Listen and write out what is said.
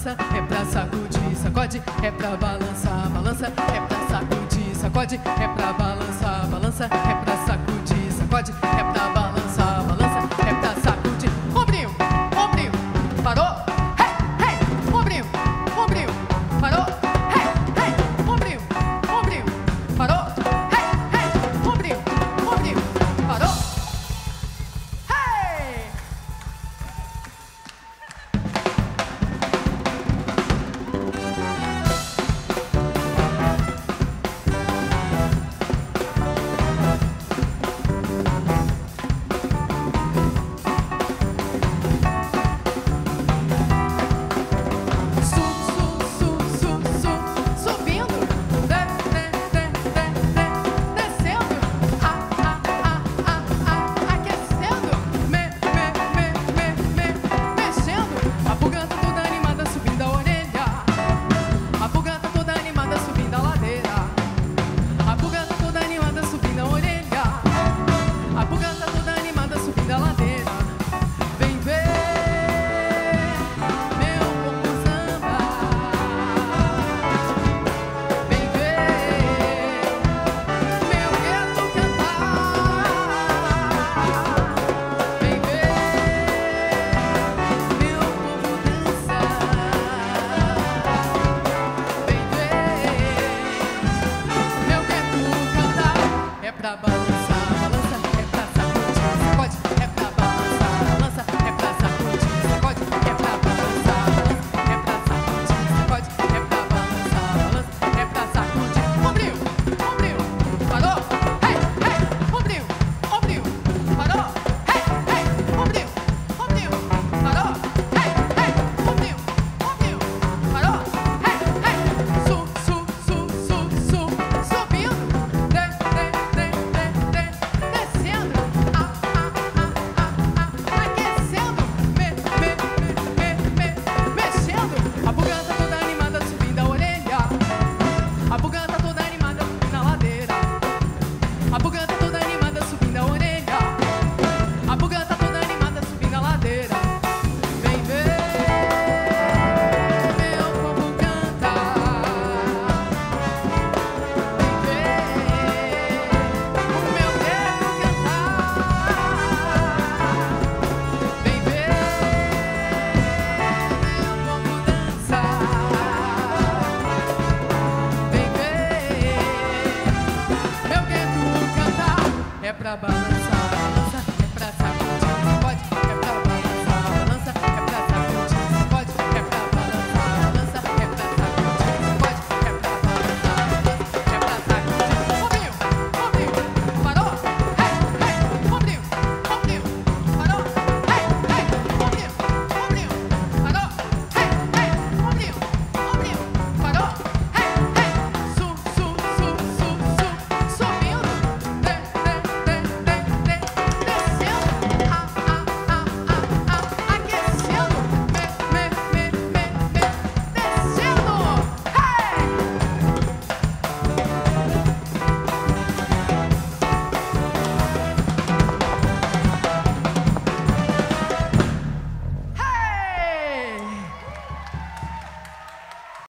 balança, é pra sacudir, sacode, é pra balançar, balança, é pra sacudir, sacode, é pra balançar, balança, é pra sacudir, sacode, é pra balançar